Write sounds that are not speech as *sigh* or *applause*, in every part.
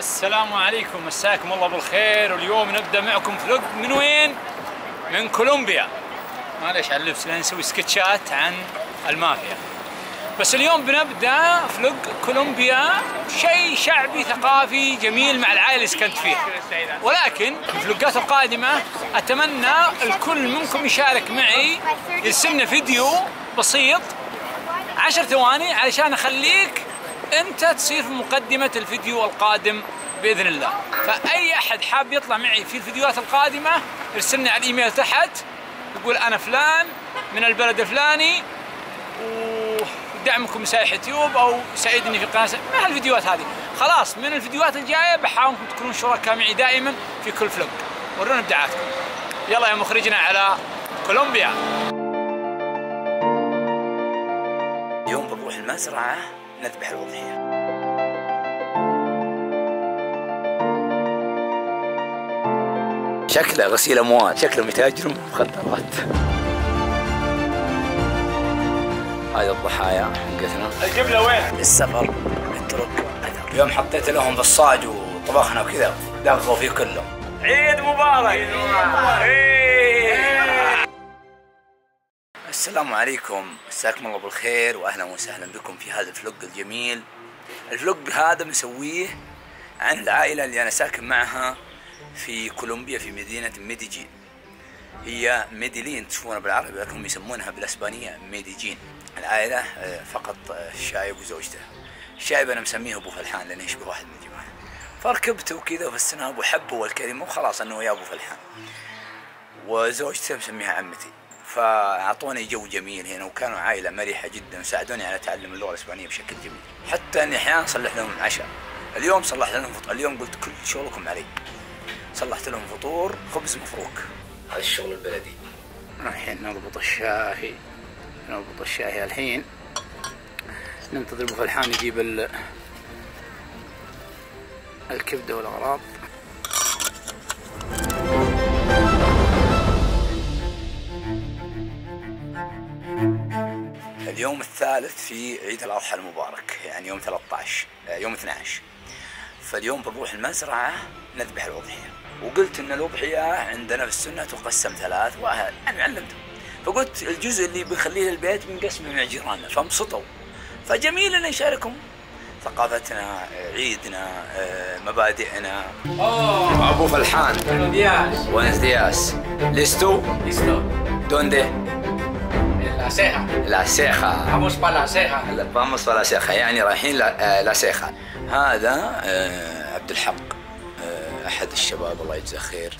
والسلام عليكم. مساكم الله بالخير. واليوم نبدأ معكم vlog من وين؟ من كولومبيا. معليش على اللبس لأن نسوي سكتشات عن المافيا. بس اليوم بنبدأ vlog كولومبيا. شيء شعبي ثقافي جميل مع العائلة اللي سكنت فيها. ولكن الفلوجات القادمة أتمنى الكل منكم يشارك معي يرسلنا فيديو بسيط. عشر ثواني علشان أخليك انت تصير في مقدمة الفيديو القادم بإذن الله. فأي أحد حاب يطلع معي في الفيديوهات القادمة ارسلني على الإيميل تحت يقول أنا فلان من البلد الفلاني ودعمكم مسايح يوتيوب أو ساعدني في قناة مع الفيديوهات هذه. خلاص من الفيديوهات الجاية بحاول انكم تكونون شركاء معي دائما في كل فلوج ورونا ابداعاتكم يلا يا مخرجنا على كولومبيا. اليوم بنروح المزرعة. نذبح الأضحية. شكله غسيل أموال. شكله متاجر مخدرات. هذه الضحايا حقتنا. الجبله وين؟ السفر الترك أثر يوم حطيت لهم بالصاج وطبخنا وكذا دغوا فيه كلهم. عيد مبارك. السلام عليكم. مساكم الله بالخير واهلا وسهلا بكم في هذا ال vlog الجميل. ال vlog هذا مسويه عن العائلة اللي أنا ساكن معها في كولومبيا في مدينة ميديجين. هي ميديلين تشوفونها بالعربي لكن يسمونها بالأسبانية ميديجين. العائلة آه، فقط آه، الشايب وزوجته. الشايب أنا مسميه أبو فلحان لأنه يشبه واحد من الجماعه فركبته وكذا فال Snap وحبه والكلمة وخلاص إنه يا أبو فلحان. وزوجته مسميها عمتي. فأعطوني جو جميل هنا وكانوا عائلة مرحة جدا وساعدوني على تعلم اللغة الإسبانية بشكل جميل. حتى إني أحيانا اصلح لهم العشاء اليوم صلحت لهم فطور. اليوم قلت كل شغلكم علي. صلحت لهم فطور خبز مفروك. هذا الشغل البلدي. رايحين نربط الشاهي. نربط الشاهي الحين. ننتظر أبو فلحان يجيب ال الكبدة والأغراض. اليوم الثالث في عيد الأضحى المبارك يعني يوم 13 آه، يوم 12 فاليوم بنروح المزرعة نذبح الأضحية. وقلت إن الأضحية عندنا في السنة تقسم ثلاث وأنا علمتهم. فقلت الجزء اللي بنخليه للبيت بنقسمه مع جيراننا فانبسطوا فجميل إن نشاركهم ثقافتنا آه، عيدنا آه، مبادئنا. أبو فلحان. Buenos días. ¿Listo? Listo. ¿Dónde? En la ceja. La ceja. Vamos para la ceja. سيخة يعني رايحين لا, لا سيخة هذا آه، عبد الحق آه، أحد الشباب الله يجزاه خير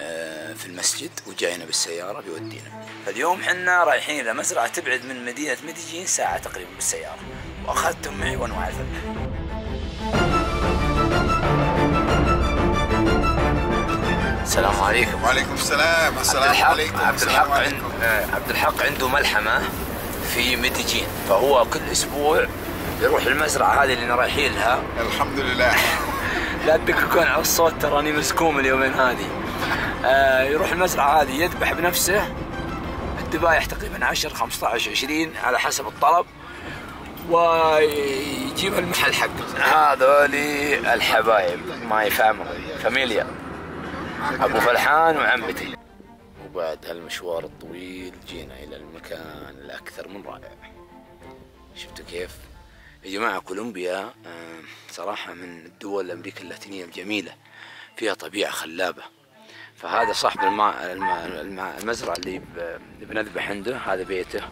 آه، في المسجد وجاينا بالسيارة بيودينا فاليوم حنا رايحين إلى مزرعة تبعد من مدينة مديجين ساعة تقريبا بالسيارة وأخذتهم معي وأنا أعرف السلام عليكم. وعليكم السلام. عبد السلام الحق عليكم. عبد الحق عند عليكم. آه، عبد الحق عنده ملحمة في مديجين فهو كل أسبوع يروح المزرعة هذه اللي رايحين لها الحمد لله. *laughs* لا تدققون على الصوت تراني مسكوم اليومين هذه. آه يروح المزرعة هذه يذبح بنفسه. الذبايح تقريبا 10 15 20 على حسب الطلب. ويجيب المحل حقه هذولي الحبايب. my family familia. أبو فلحان وعمتي وبعد هالمشوار الطويل جينا إلى المكان الأكثر من رائع. شفتوا كيف؟ يا جماعة كولومبيا صراحة من الدول الأمريكا اللاتينية الجميلة فيها طبيعة خلابة. فهذا صاحب الماء الماء المزرعة اللي بنذبح عنده هذا بيته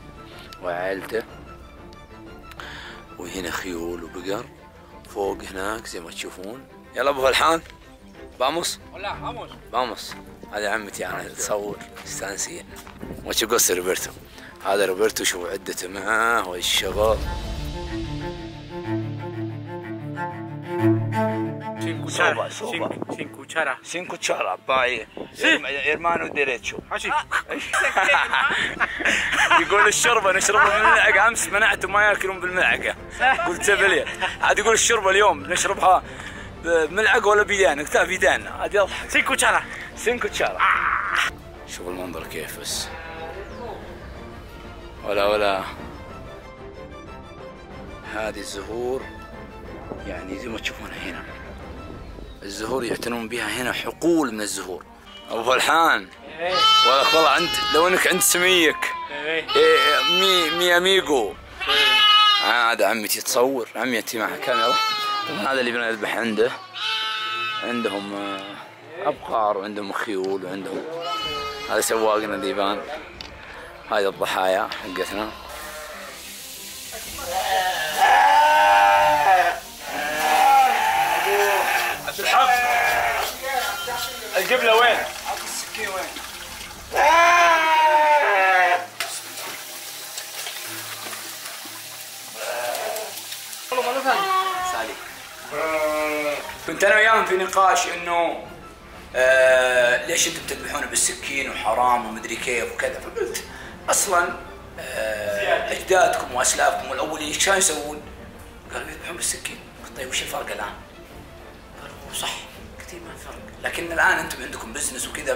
وعائلته. وهنا خيول وبقر فوق هناك زي ما تشوفون. يلا أبو فلحان باموس Hola, vamos. فاموس هذه عمتي أنا تصور مستانسين وش قصة روبرتو هذا روبرتو شوف عدته معاه والشغل vai. hermano derecho. Así. يقول الشوربه نشربها بالملعقه امس منعته ما ياكلون بالملعقه قلت بليل عاد يقول الشوربه اليوم نشربها بملعقه ولا بيدان؟ قلت لا بيدان. عاد يضحك Sin cuchara. سين كوتشارا. شوف المنظر كيف بس. ولا ولا. هذه الزهور يعني زي ما تشوفونها هنا. الزهور يعتنون بها هنا حقول من الزهور. أبو فلحان ولك والله عند لو أنك عند سميك. إيه. إيه مي مي أميجو. هذا عمتي تصور عمتي معها كاميرا. هذا اللي بنذبح عنده. عندهم آه، أبقار وعندهم خيول وعندهم هذا سواقنا ديبان هذه الضحايا حقتنا. الحق القبلة وين؟ سالي كنت أنا وياهم في نقاش إنه آه ليش أنتم تذبحونه بالسكين وحرام ومدري كيف وكذا؟ فقلت أصلا آه أجدادكم وأسلافكم الاولين إيش كانوا يسوون؟ قالوا يذبحون بالسكين. قلت طيب وش الفرق الآن؟ قالوا صح كثير ما الفرق. لكن الآن أنتم عندكم business وكذا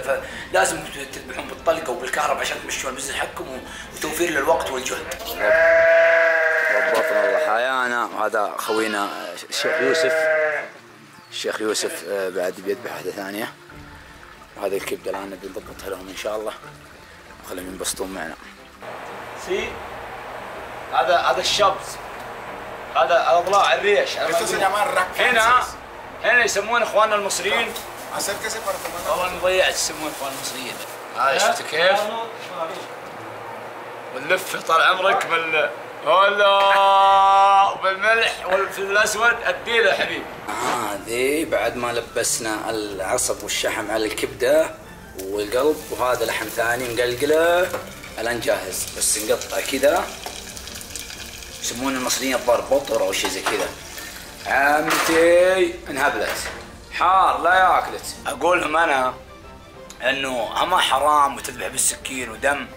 فلازم تذبحون بالطلقة وبالكهرباء عشان تمشون ال business حقكم وتوفير للوقت والجهد. ضبطنا ضحايانا وهذا خوينا الشيخ يوسف. الشيخ يوسف آه، بعد بيذبح واحدة ثانية. وهذه الكبدة الآن نبي نضبطها لهم إن شاء الله. وخليهم ينبسطون معنا. سي هذا هذا الشبز. هذا اضلاع الريش. هنا. هنا يسمون إخواننا المصريين. والله أنا ضيعت يسمون إخوان المصريين. هذا شفت كيف؟ ونلف طال عمرك بال هلا بالملح والفلفل الأسود اديله حبيبي هذه بعد ما لبسنا العصب والشحم على الكبدة والقلب وهذا لحم ثاني مقلقلة الآن جاهز. بس نقطع كذا. يسمون المصريين الظاهر بطر أو شيء زي كذا. عمتي انهبلت. حار لا ياكلت. أقول لهم أنا إنه أما حرام وتذبح بالسكين ودم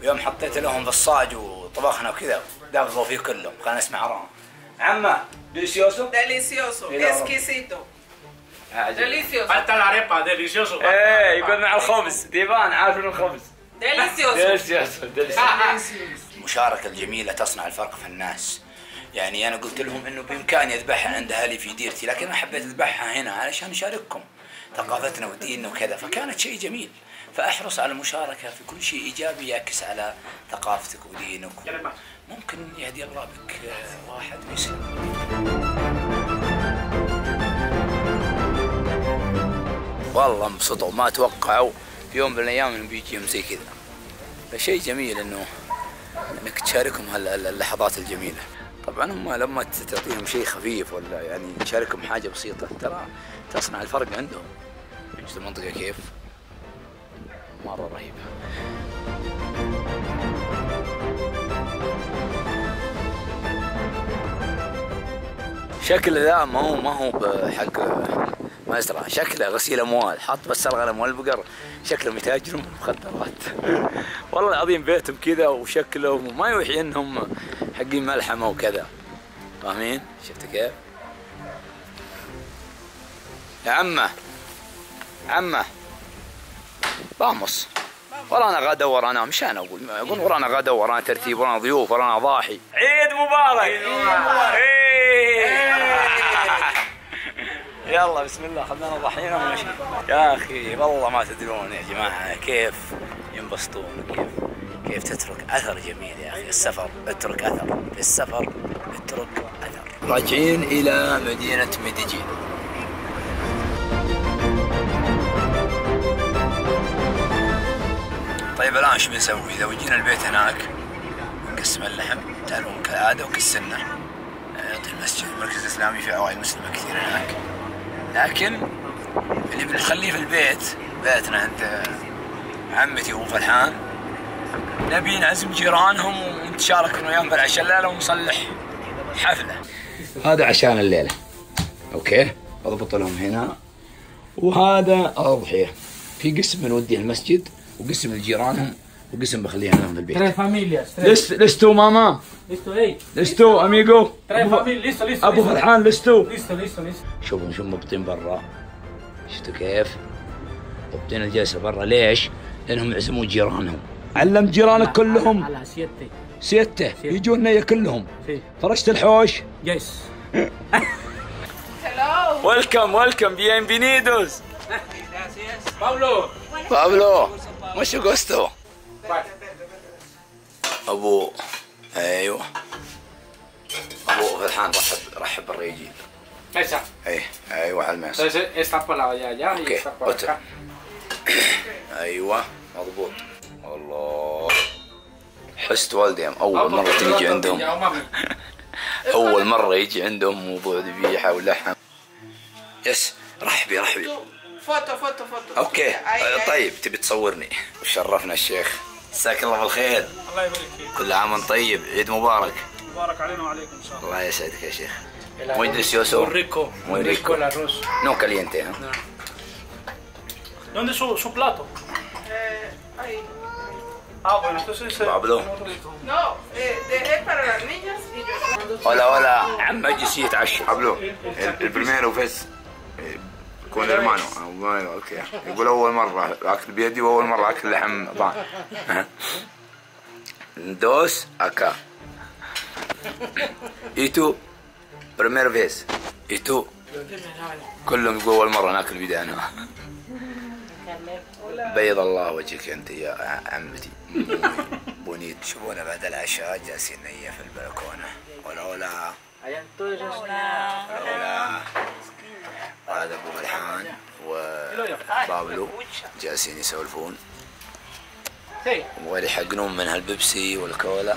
ويوم حطيت لهم بالصاج وطبخنا وكذا. دغوا فيه كلهم اسمه حرام عمه ديسيوسو Delicioso, Mira. exquisito, delicioso, حتى العريقة delicioso إيه يقول مع الخبز ديفان عارف انه الخبز delicioso. delicioso المشاركة الجميلة تصنع الفرق في الناس. يعني أنا قلت لهم إنه بإمكاني أذبحها عند أهلي في ديرتي لكن أنا حبيت أذبحها هنا علشان نشارككم ثقافتنا وديننا وكذا. فكانت شيء جميل. فأحرص على المشاركة في كل شيء إيجابي يعكس على ثقافتك ودينك. ممكن يهدي الله بك واحد ويسلم. والله انبسطوا ما توقعوا في يوم من الأيام إنه بيجي يوم زي كذا. فشيء جميل إنه إنك تشاركهم هال- هال- اللحظات الجميلة. طبعا هم لما تعطيهم شيء خفيف ولا يعني تشاركهم حاجة بسيطة ترى تصنع الفرق عندهم. شفت المنطقة كيف؟ مرة رهيبة. شكل ذا ما هو ما هو بحق مزرعة شكله غسيل أموال حاط بس الغنم والبقر شكلهم يتاجرون بالمخدرات *laughs* والله العظيم بيتهم كذا وشكلهم وما يوحي إنهم حقين ملحمة وكذا. فاهمين؟ شفت كيف؟ يا عمه عمه. بامص والله أنا غاد ادور أنا مش أنا أقول أقول ورانا غاد ادور أنا ترتيب ورانا ضيوف ورانا ضاحي. عيد مبارك. عيد مبارك. يلا بسم الله. خذنا ضحينا ومشي. يا أخي والله ما تدرون يا جماعة كيف ينبسطون كيف كيف تترك أثر جميل يا أخي. السفر اترك أثر. في السفر اترك أثر. راجعين إلى مدينة ميديجين. طيب الآن إيش بنسوي؟ إذا وجينا البيت هناك نقسم اللحم تعرفون كالعادة وكسرنا نعطي المسجد المركز الإسلامي في عوائل مسلمه كثير هناك. لكن اللي بنخليه في البيت بيتنا عند عمتي ابو فلحان نبي نعزم جيرانهم ونتشارك وياهم بالعشاء الليلة ونصلح حفلة. هذا عشان الليلة. أوكي؟ أضبط لهم هنا. وهذا أضحية. في قسم بنوديه المسجد وقسم لجيرانهم وقسم بخليه عندهم في البيت. Tres. لست لستو ماما Listo, ey. لستو اميجو ابو, listo. أبو listo. فرحان لستو Listo, listo, listo. شوفوا شو مبطين برا شفتوا كيف؟ مبطين الجلسة برا ليش؟ لأنهم يعزمون جيرانهم علم جيرانك كلهم las siete. سيته يجون كلهم Sí. فرشت الحوش Yes. Hello. Welcome, welcome, bienvenidos. Pablo. Pablo, mucho gusto. أبو أيوه أبو فرحان رحب رحب بالريجي Esa. إيه أيوه على المعصم Entonces esta por la de allá y Ok, esta por otra. acá. أيوه مضبوط الله حست والدي أول مرة تيجي عندهم. *laughs* أول مرة يجي عندهم موضوع ذبيحة ولحم يس رحبي رحبي فوتو فوتو فوتو. أوكي. أي آه، طيب تبي تصورني. شرفنا الشيخ. مساك الله بالخير. الله يبارك فيك. كل عام وأنت طيب. عيد مبارك. مبارك علينا وعليكم إن شاء الله. الله يسعدك يا شيخ. وين درس يوسف؟ موريكو. موريكو نو كالينتي نعم. دوندي شو شو بلاتو؟ آه، أي. Ah, bueno, entonces... Pablo. No, eh, dejé para las niñas y yo... Hola, hola. Amma, yo sí, Pablo, el, el Ah, bueno, ok يقول أول مرة أكل بيدي وأول مرة أكل لحم. ضان y tú primera vez y tú كلهم يقول أول مرة نأكل بيدانا بيض الله وجهك أنت يا عمتي. بونيت شوفونا بعد العشاء جالسين في البلكونة. ولولا entonces. ولولا هذا أبو ملحان وبابلو جالسين يسولفون Sí. ويحقنون من هالبيبسي والكولا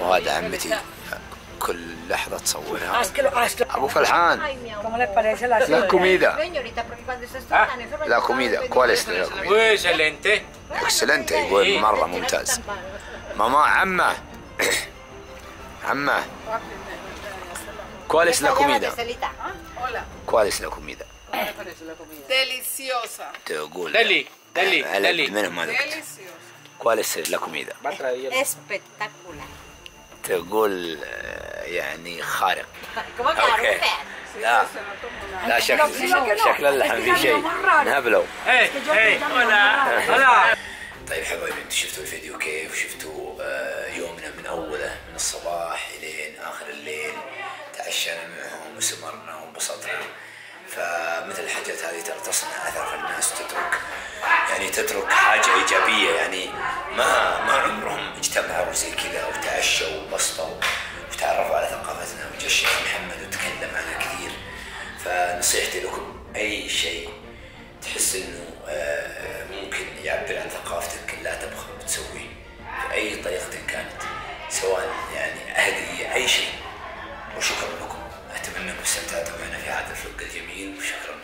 وهذا عمتي كل لحظة تصورها أبو فلحان ¿Cómo les parece la La comida. Señorita, porque cuando se están enfermos, La comida ¿cuál es la comida؟ Muy excelente. اكسلنت يقول مرة ممتاز ماما عمة *coughs* عمة ¿Cuál es la comida؟ ¿Cuál es la comida؟ Deliciosa. تقول Deli. Deli. Deli. منهم ما ذكرت Deliciosa. ¿Cuál es la comida؟ Espectacular. تقول يعني خارق ¿Cómo que أوكي لا لا شكل شكل اللحم في شيء نهبلوا hey. Hola. Hola. طيب حبايبي أنتم شفتوا الفيديو كيف شفتوا آه، يومنا من اوله من الصباح الين آخر الليل تعشينا معهم وسمرنا وانبسطنا. فمثل الحاجات هذه ترى تصنع اثر في الناس تترك يعني تترك حاجة إيجابية يعني ما ما عمرهم اجتمعوا زي كذا وتعشوا وانبسطوا وتعرفوا على ثقافتنا وجا الشيخ محمد وتكلم عنها كثير. فنصيحتي لكم أي شيء تحس إنه آه، ممكن يعبر عن ثقافتك لا تبخل تسويه باي طريقة كانت سواء يعني هديه أي شيء. وشكرا. استمتعتوا معنا في هذا الفلوق الجميل وشكرا